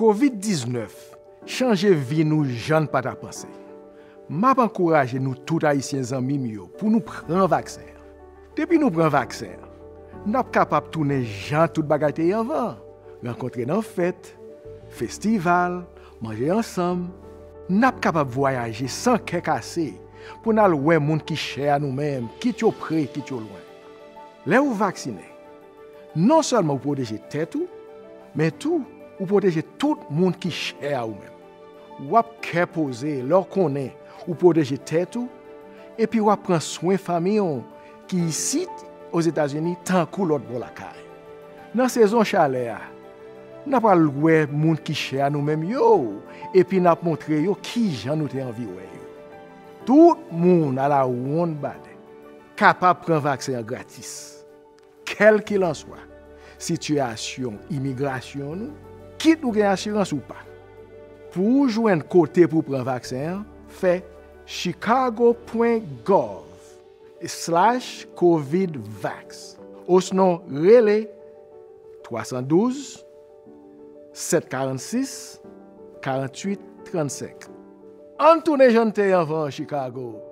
COVID-19 chanje vi nou jan pat a panse. Map ankouraje nou tout haisyen zanmim yo pou nou pran vaksen. Depi nou pran vaksen, nap kapap toune jan tout bagay te yanvan. Renkontre nan fèt, festival, manje ansam, nap kapap voyaje san ke kase pou nal wè moun ki chè a nou menm, kit yo pre, kit yo lwen. Le ou vaksine, non solman ou proteje tèt ou, men tou ou proteje tout moun ki chè a ou menm. Wap ke pose lor konen ou proteje tèt ou, epi wap pran soen famyon ki yisit os Etats-Unis tankou lot bon lakay. Nan sezon chale a, nap al wè moun ki chè a nou menm yo, epi nap montre yo ki jan nou te anvi wè yo. Tout moun ala woun bade, kapap pran vaksen gratis. Kel ki lan swa, sityasyon imigrasyon nou, kit nou gen asyranse ou pa? Pou jwen kote pou pran vaksen, fe chicago.gov slash covidvax. Osnon rele 312 746 48 35. An tou ne jante van Chicago.